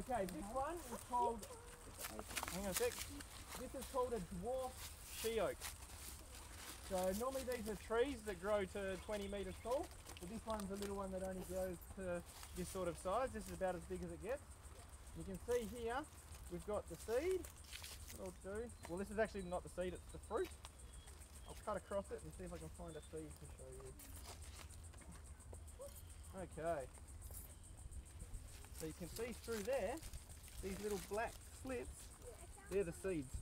Okay, this one is called. Hang on a sec. This is called a dwarf she oak. So normally these are trees that grow to 20 metres tall, but this one's a little one that only grows to this sort of size. This is about as big as it gets. You can see here we've got the seed. What I'll do, well this is actually not the seed, it's the fruit. I'll cut across it and see if I can find a seed to show you. Okay. So you can see through there, these little black slits, they're the seeds.